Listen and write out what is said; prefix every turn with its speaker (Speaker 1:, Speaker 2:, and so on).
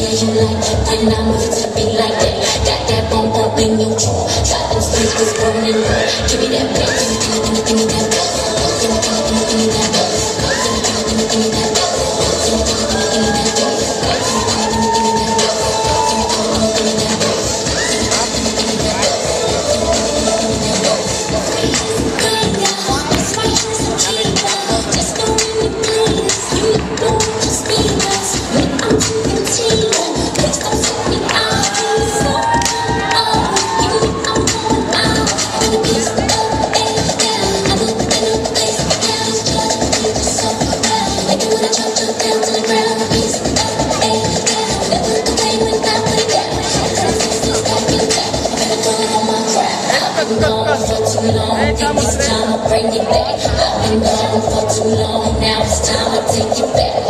Speaker 1: yeah, you like it when I'm with you, be like that. Got that bump up in your jaw, got those sneakers burning. Give me that back, give me, give me, give me, give me that back. Give me, give me, give me, give me that back. Give me, give me, give me, give me that back. too long. Time to bring back. I've been gone for too long. Now it's time to take you back.